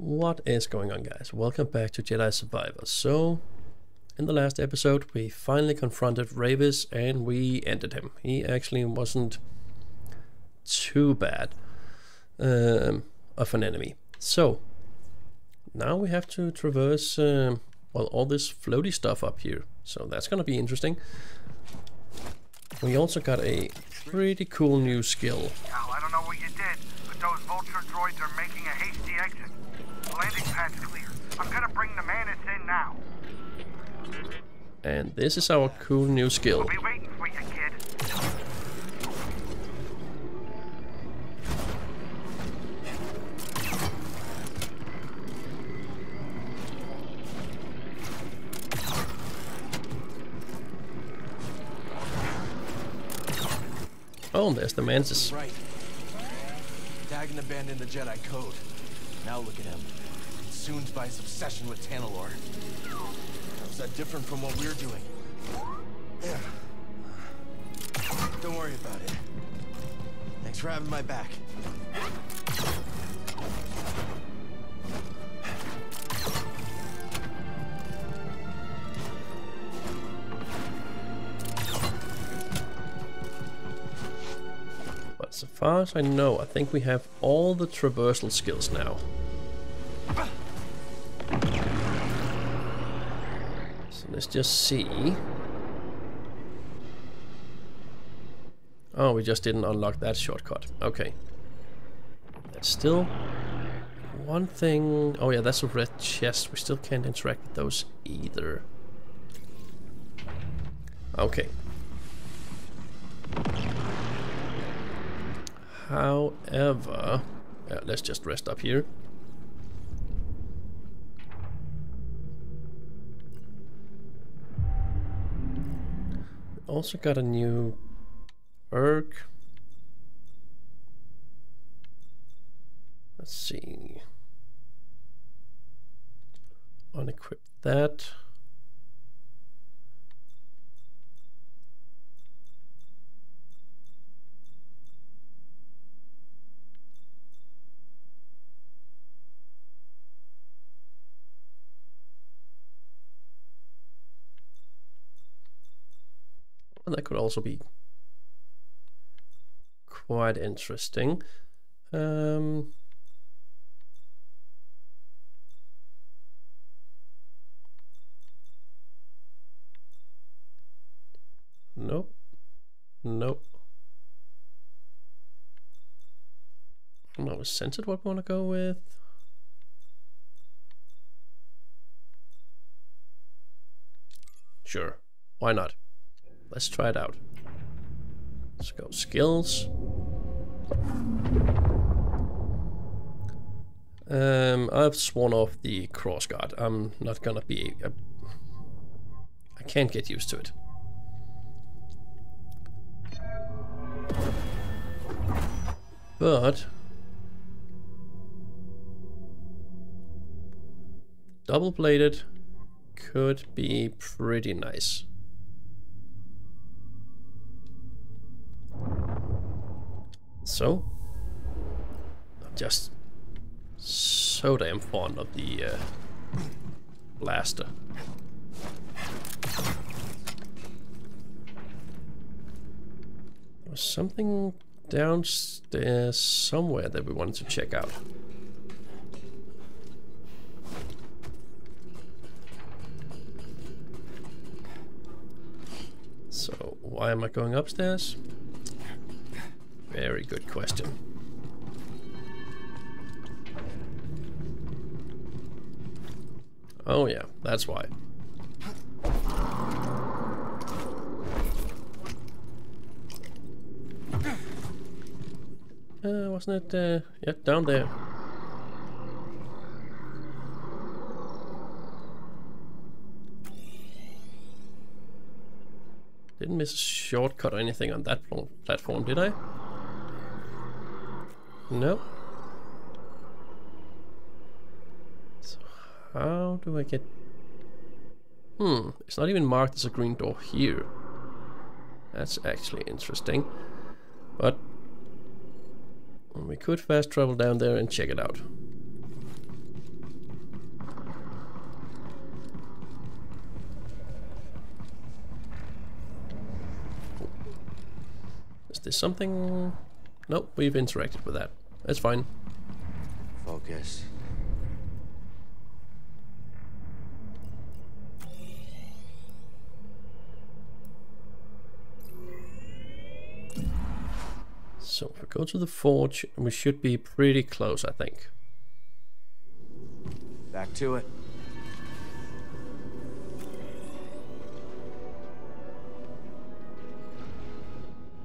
What is going on guys? Welcome back to Jedi Survivor. So, in the last episode we finally confronted Rayvis and we ended him. He actually wasn't too bad um, of an enemy. So, now we have to traverse um, well all this floaty stuff up here. So that's gonna be interesting. We also got a pretty cool new skill. I don't know what you did, but those vulture droids are making a exit. The landing pad's clear. I'm gonna bring the Mantis in now. And this is our cool new skill. I'll be waiting for you, kid. Oh, there's the Mantis. Right. Dagon abandoned the Jedi Code. Now look at him. Consumed by his obsession with Tanalorr. How's that different from what we're doing? Yeah. Don't worry about it. Thanks for having my back. But so far as I know, I think we have all the traversal skills now. Let's just see. Oh, we just didn't unlock that shortcut. Okay. There's still one thing. Oh yeah, that's a red chest. We still can't interact with those either. Okay. However, yeah, let's just rest up here. Also got a new perk. Let's see. Unequip that. And that could also be quite interesting. Um, nope. Nope. I'm not censored what we want to go with. Sure, why not? Let's try it out. Let's go skills. Um, I've sworn off the crossguard. I'm not gonna be. I can't get used to it. But double bladed could be pretty nice. So, I'm just so damn fond of the uh, blaster. There was something downstairs somewhere that we wanted to check out. So, why am I going upstairs? Very good question. Oh yeah, that's why. Uh, wasn't it, uh, down there. Didn't miss a shortcut or anything on that pl platform, did I? No. So how do I get... Hmm, it's not even marked as a green door here. That's actually interesting. But we could fast travel down there and check it out. Is this something? Nope, we've interacted with that. That's fine. Focus. So if we go to the forge, we should be pretty close, I think. Back to it.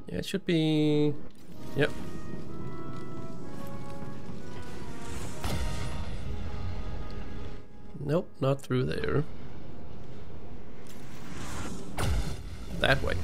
Yeah, it should be... Yep. Nope, not through there. That way.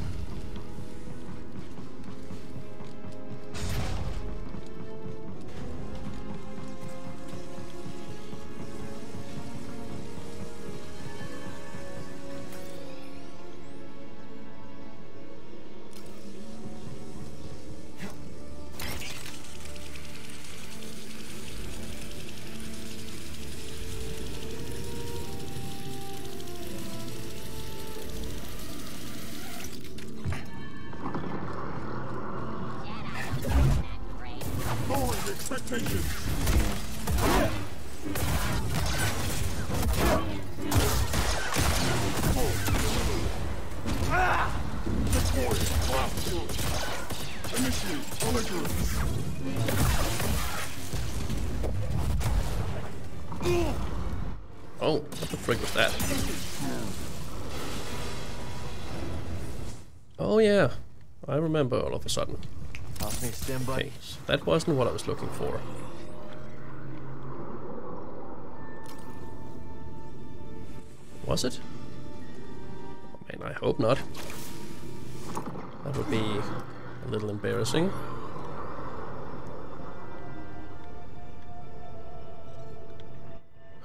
Oh, what the frick was that? Oh yeah, I remember all of a sudden. Off me, stand by. Okay, so that wasn't what I was looking for. Was it? I mean, I hope not. That would be a little embarrassing.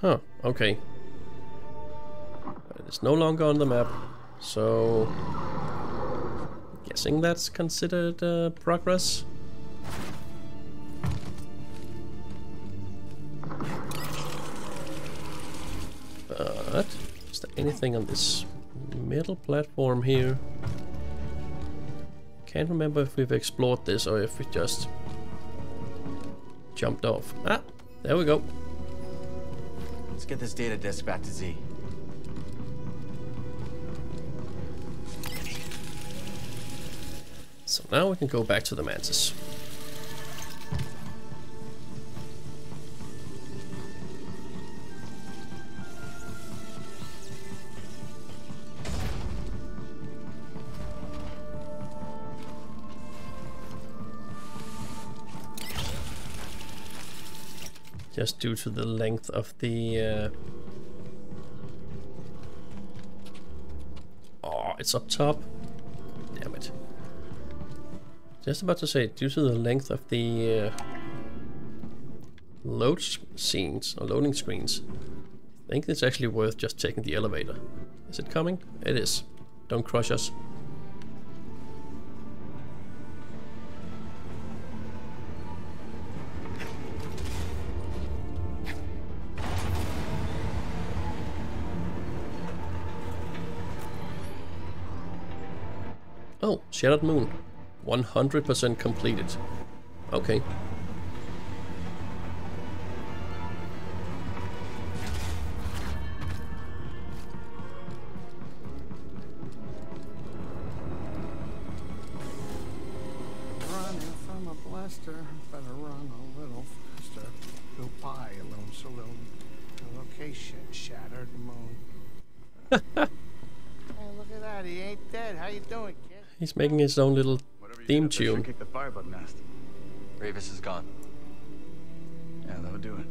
Huh, okay. It's no longer on the map, so... Guessing that's considered uh, progress? But... Is there anything on this middle platform here? Can't remember if we've explored this or if we just jumped off. Ah, there we go. Let's get this data disk back to Z. So now we can go back to the Mantis. Just due to the length of the... Uh... It's up top. Just about to say, due to the length of the uh, load scenes or loading screens, I think it's actually worth just taking the elevator. Is it coming? It is. Don't crush us. Oh, Shattered Moon. 100% completed. Okay. Running from a blaster, better run a little faster. Blue pie, a little location, shattered moon. hey, look at that. He ain't dead. How you doing, kid? He's making his own little theme did sure tune. kicked the firebug nest. Rayvis is gone. Yeah, that'll do it.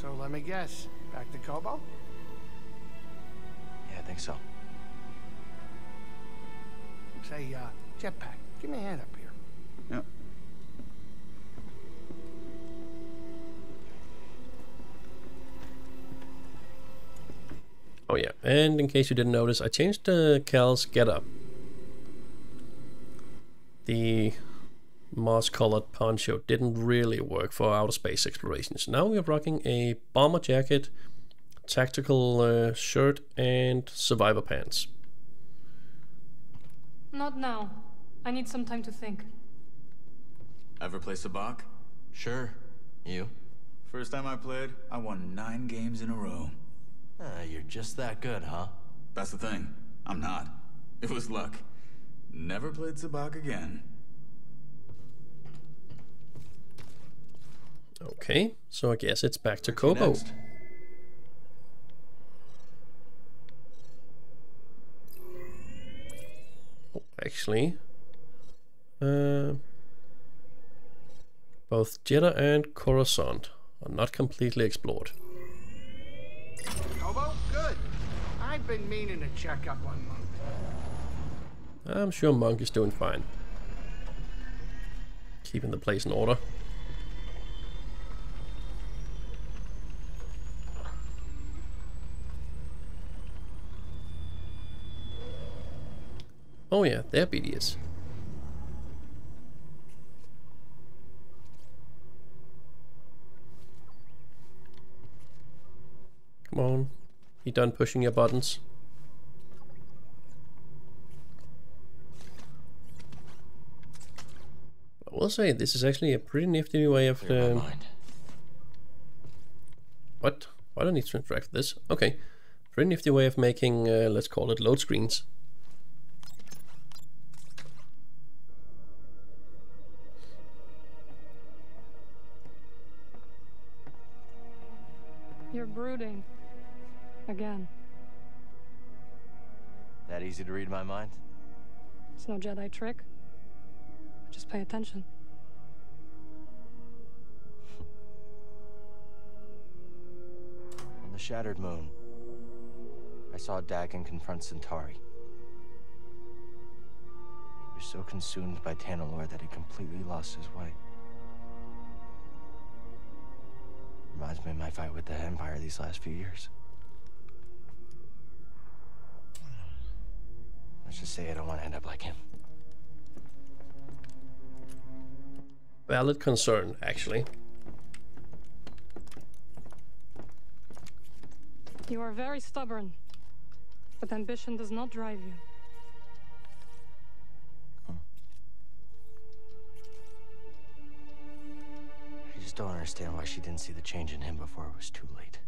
So let me guess. Back to Koboh? Yeah, I think so. Say, uh, jetpack, give me a hand up here. Yeah. Oh yeah, and in case you didn't notice, I changed uh, Cal's getup. The moss-colored poncho didn't really work for outer space explorations. Now we are rocking a bomber jacket, tactical uh, shirt, and survivor pants. Not now. I need some time to think. Ever play Sabacc? Sure. You? First time I played, I won nine games in a row. Ah, you're just that good, huh? That's the thing. I'm not. It was luck. Never played Sabacc again. Okay, so I guess it's back to Where'd Koboh. next? Actually, uh, both Jedha and Coruscant are not completely explored. Koboh, good. I've been meaning to check up on Monk. I'm sure Monk is doing fine. Keeping the place in order. Oh yeah, they're BDS. Come on. You done pushing your buttons? Will say this is actually a pretty nifty way of Clear um, what? Why do I need to interact with this? Okay, pretty nifty way of making uh, let's call it load screens. You're brooding. Again. That easy to read my mind? It's no Jedi trick. Just pay attention. The Shattered Moon, I saw Dagon confront Santari. He was so consumed by Tanalorr that he completely lost his way. Reminds me of my fight with the Empire these last few years. Let's just say I don't want to end up like him. Valid concern, actually. You are very stubborn. But ambition does not drive you. Oh. I just don't understand why she didn't see the change in him before it was too late.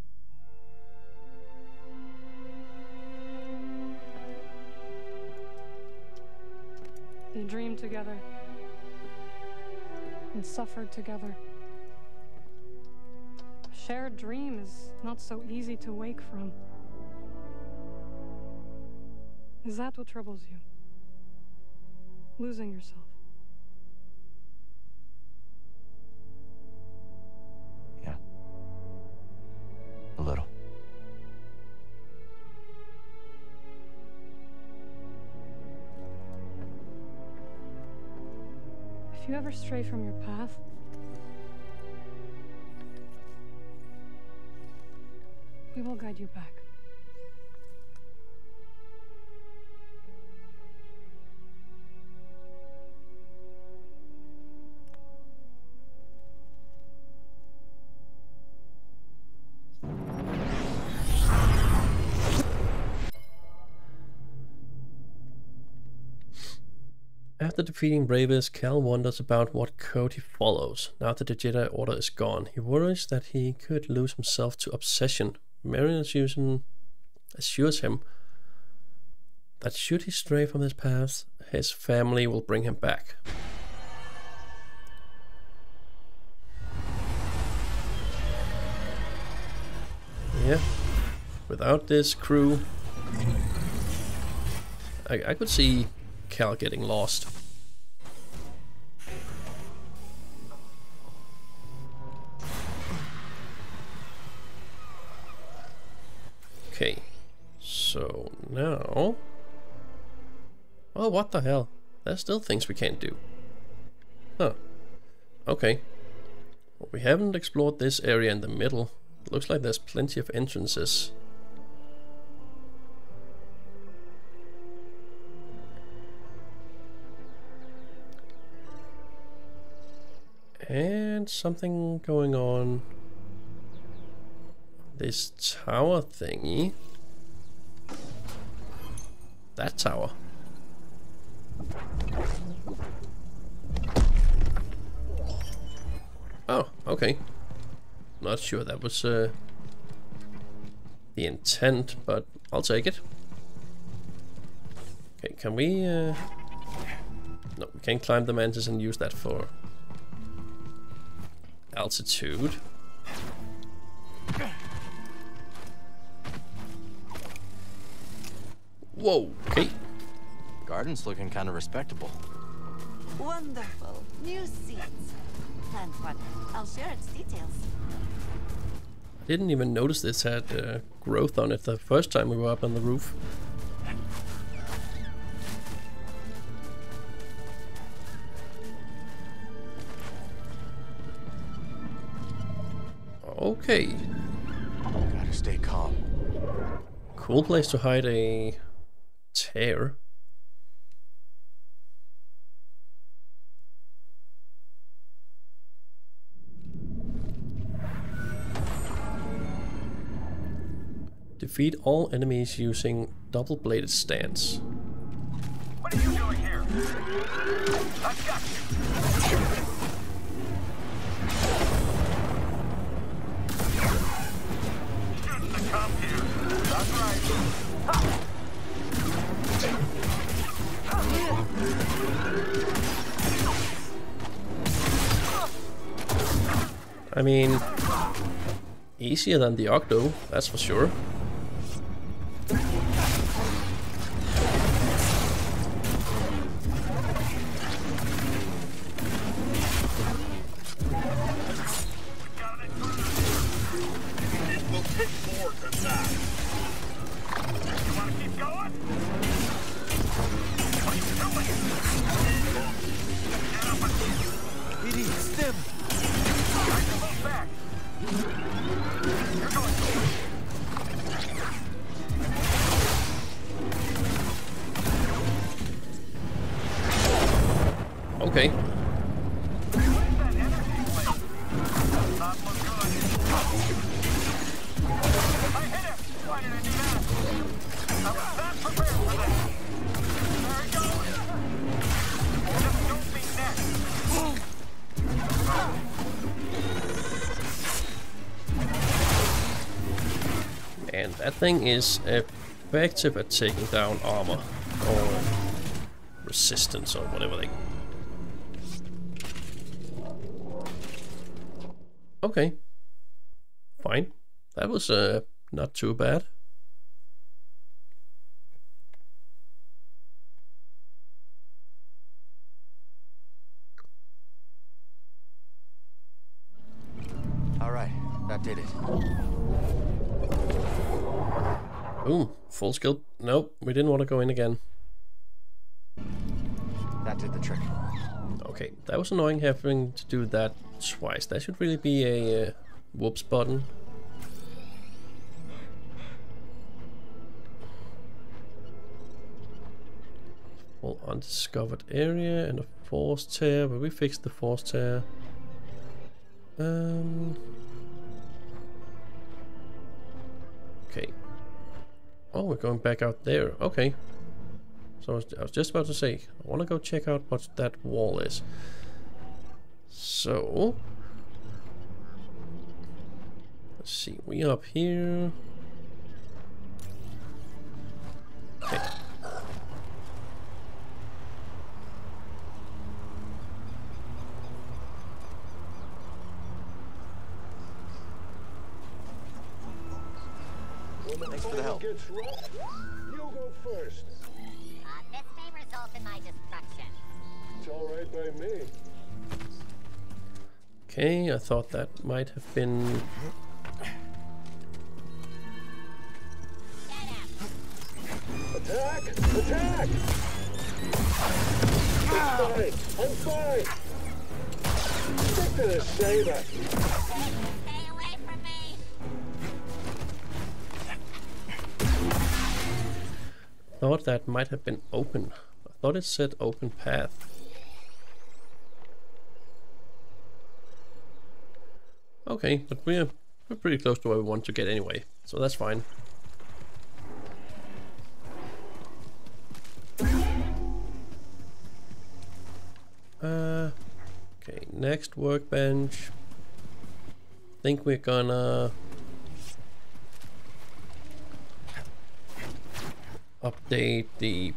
They dreamed together. And suffered together. Shared dream is not so easy to wake from. Is that what troubles you? Losing yourself. Yeah. A little. If you ever stray from your path, we will guide you back. After defeating Rayvis, Cal wonders about what code he follows. Now that the Jedi Order is gone, he worries that he could lose himself to obsession. Merrin him, assures him that should he stray from his path, his family will bring him back. Yeah, without this crew, I, I could see Cal getting lost. Okay, so now... Oh, what the hell? There's still things we can't do. Huh. Okay. Well, we haven't explored this area in the middle. looks like there's plenty of entrances. And something going on. This tower thingy. That tower. Oh, okay. Not sure that was uh, the intent, but I'll take it. Okay, can we... Uh... No, we can climb the mantis and use that for altitude. Garden's looking kind of respectable. Wonderful. New seeds. And what? I'll share its details. I didn't even notice this had uh, growth on it the first time we were up on the roof. Okay, Gotta stay calm. cool place to hide a tear. Defeat all enemies using double-bladed stance. What are you doing here? I got you. Shouldn't have come here. That's right. I mean, easier than the Octo, that's for sure. Thing is effective at taking down armor or resistance or whatever they. Okay, fine. That was uh not too bad. Alright, that did it. Ooh, full skill. Nope, we didn't want to go in again. That did the trick. Okay, that was annoying having to do that twice. That should really be a uh, whoops button. Full undiscovered area and a force tear. Will we fix the force tear? Um. Oh, we're going back out there. Okay. So I was, I was just about to say, I want to go check out what that wall is. So, let's see, we up here. Thanks for the help. Gets rough, you go first. Uh, this may result in my destruction. It's all right by me. Okay, I thought that might have been. Attack! Attack! It's fine. I'm fine. Stick to the saber. Thought that might have been open. I thought it said open path. Okay, but we're we're pretty close to where we want to get anyway, so that's fine. Uh, okay, next workbench. I think we're gonna update the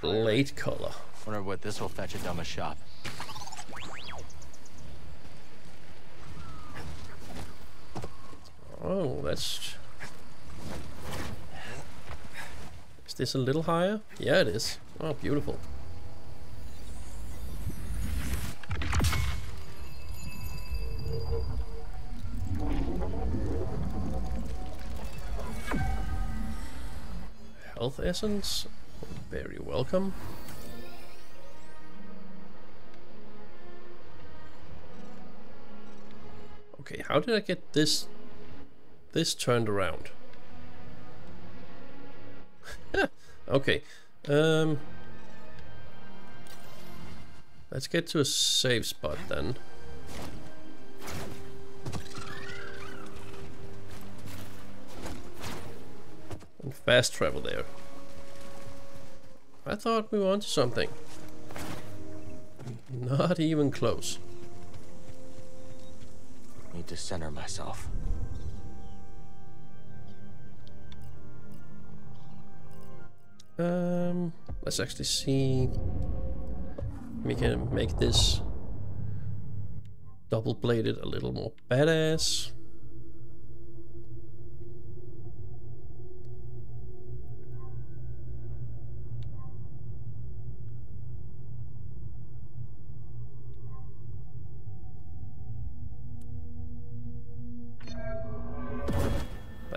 blade color. Wonder what this will fetch at Doma shop. Oh, that's. Is this a little higher? Yeah, it is. Oh, beautiful. Essence, very welcome. Okay, how did I get this this turned around? okay. Um Let's get to a safe spot then. And fast travel there. I thought we were onto something. Not even close. Need to center myself. Um, let's actually see. We can make this double bladed a little more badass.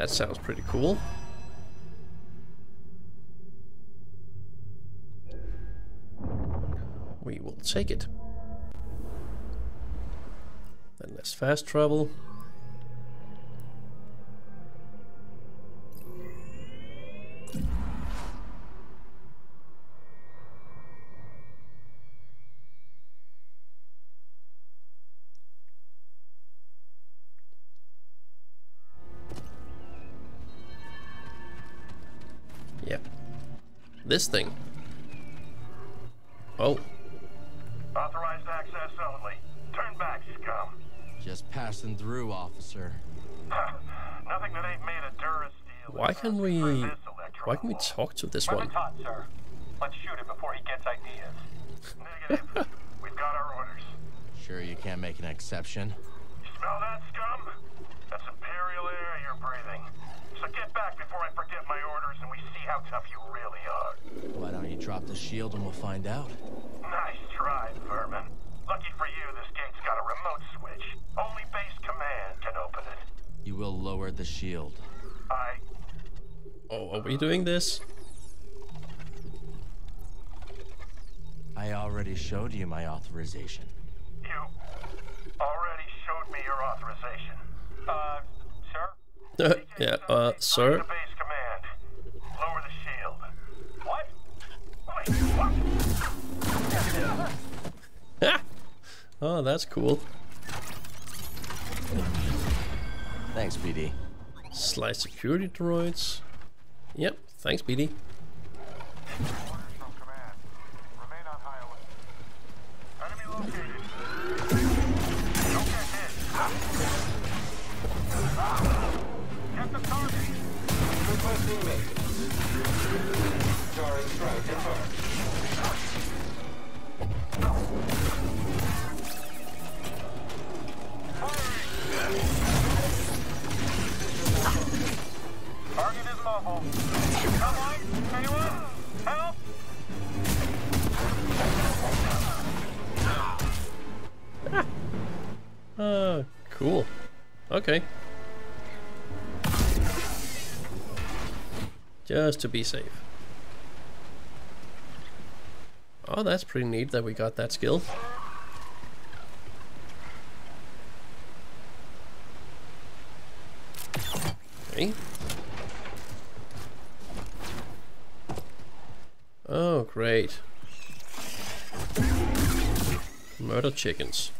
That sounds pretty cool. We will take it. Then let's fast travel. This thing. Oh, Authorized access only. Turn back, scum. Just passing through, officer. Nothing that ain't made of Durasteel. why can we why can we talk to this Weapon one? hot, sir. Let's shoot him before he gets ideas. Negative. We've got our orders. Sure you can't make an exception? You smell that, scum? That's Imperial air you're breathing. So get back before I forget my orders and we see how tough you really are. Why don't you drop the shield and we'll find out? Nice try, Vermin. Lucky for you, this gate's got a remote switch. Only base command can open it. You will lower the shield. I... Oh, are we doing this? I already showed you my authorization. You already showed me your authorization. Uh, sir? yeah, uh, sir? The base command. Lower the shield. What? Wait, what? oh, that's cool. Thanks, BD. Slice security droids. Yep, thanks, BD. Oh, cool. Okay. Just to be safe. Oh, that's pretty neat that we got that skill. Okay. Oh, great. Murder chickens.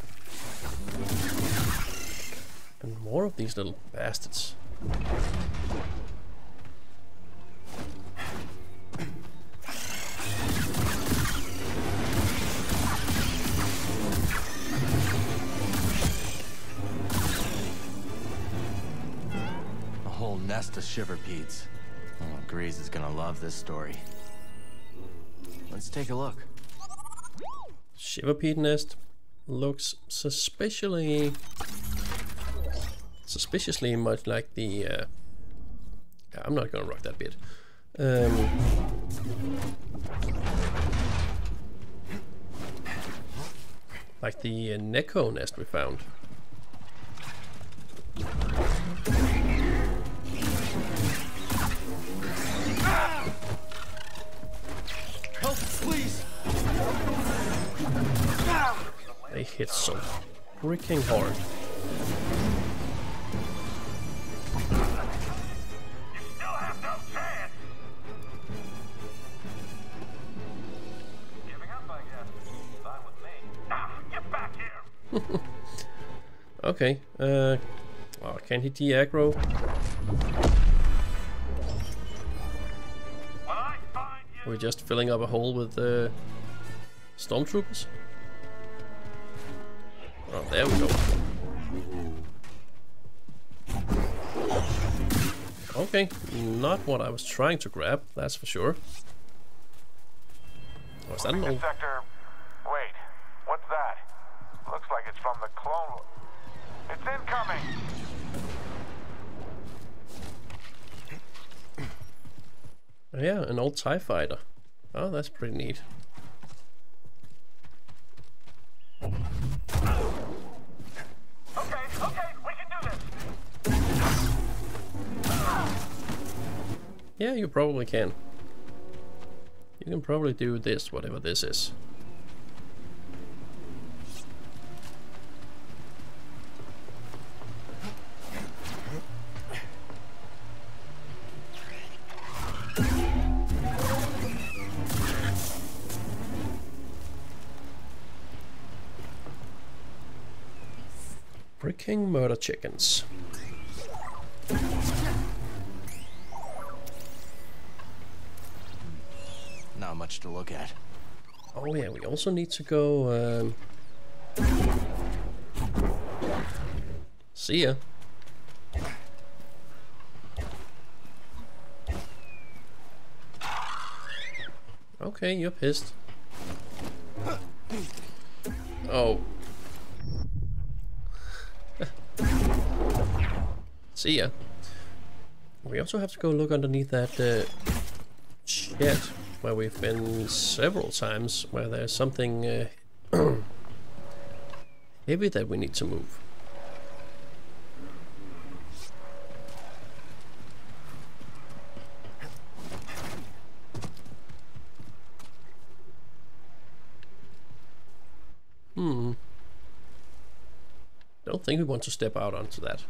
And more of these little bastards. A whole nest of shiverpedes. Oh, Greez is gonna love this story. Let's take a look. Shiverpede nest looks suspiciously suspiciously much like the uh, I'm not gonna rock that bit. Um, like the uh, Nekko nest we found. Help, please! They hit so freaking hard. Okay. Uh, oh, can he de-aggro? When I find you, We're just filling up a hole with uh, stormtroopers. Oh, there we go. Okay, not what I was trying to grab, that's for sure. Was that an old... Sector. Wait, what's that? Looks like it's from the clone. It's incoming. Yeah, an old TIE fighter. Oh, that's pretty neat. Okay, okay, we can do this. Yeah, you probably can. You can probably do this, whatever this is. Freaking murder chickens. Not much to look at. Oh yeah, we also need to go. Um... See ya. Okay, you're pissed. Oh. See ya. We also have to go look underneath that uh, shed where we've been several times, where there's something uh, heavy that we need to move. Hmm. Don't think we want to step out onto that.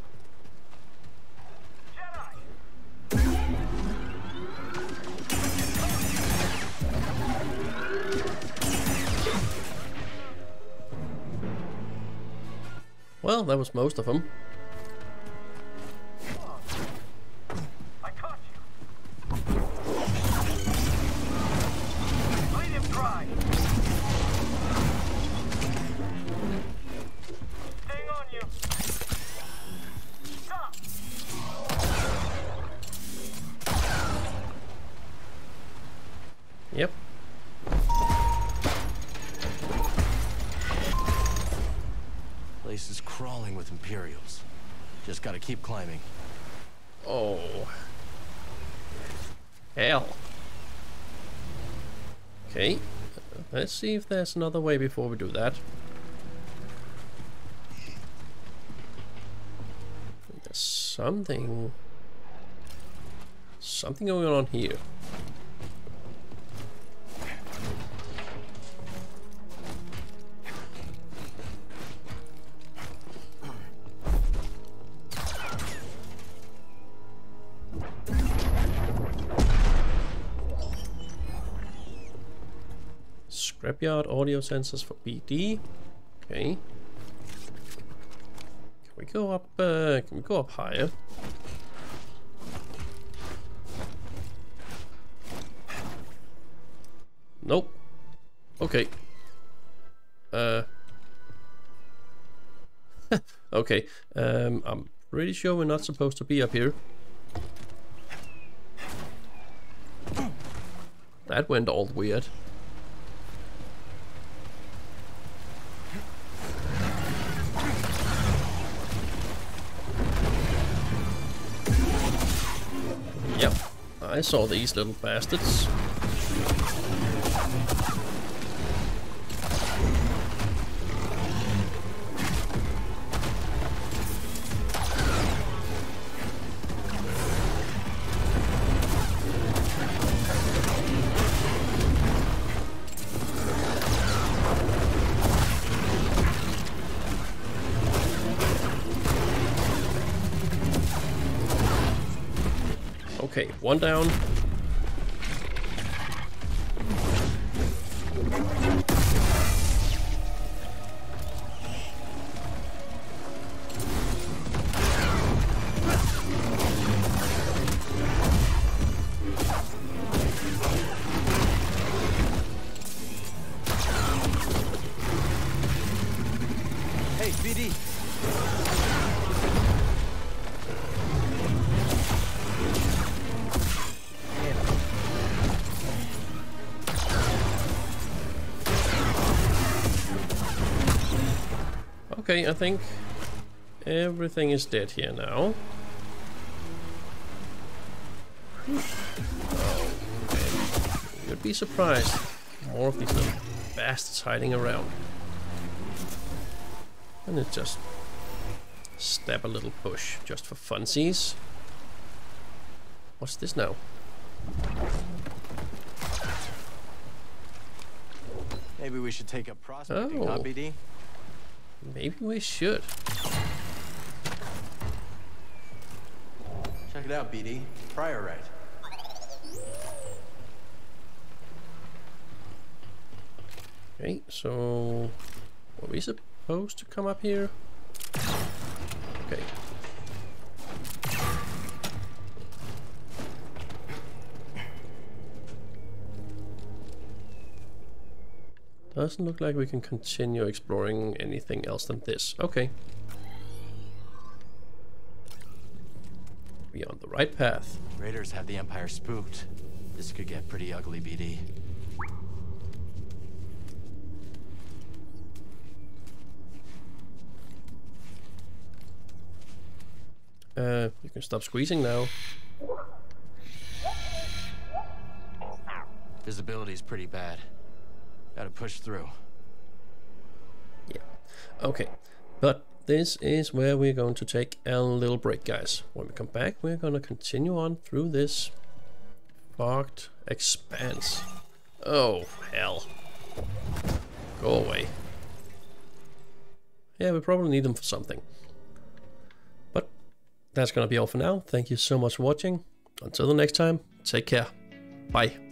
Well, that was most of them. Climbing. Oh. Hell. Okay. Let's see if there's another way before we do that. There's something... Something going on here. Scrapyard, audio sensors for BD. Okay. Can we go up, uh, can we go up higher? Nope. Okay. Uh. okay. Um, I'm pretty sure we're not supposed to be up here. That went all weird. I saw these little bastards. Okay, one down. I think everything is dead here now. Oh, man. You'd be surprised. More of these little bastards hiding around. And it just stab a little push just for funsies. What's this now? Maybe we should take up prospecting, huh, Oh. BD? Maybe we should. Check it out, BD. Prior right. Okay, so were we supposed to come up here? Okay. Doesn't look like we can continue exploring anything else than this. Okay. We are on the right path. Raiders have the Empire spooked. This could get pretty ugly, BD. Uh, you can stop squeezing now. Visibility is pretty bad. Gotta push through. Yeah. Okay. But this is where we're going to take a little break, guys. When we come back, we're to continue on through this fogged expanse. Oh, hell. Go away. Yeah, we probably need them for something. But that's to be all for now. Thank you so much for watching. Until the next time, take care. Bye.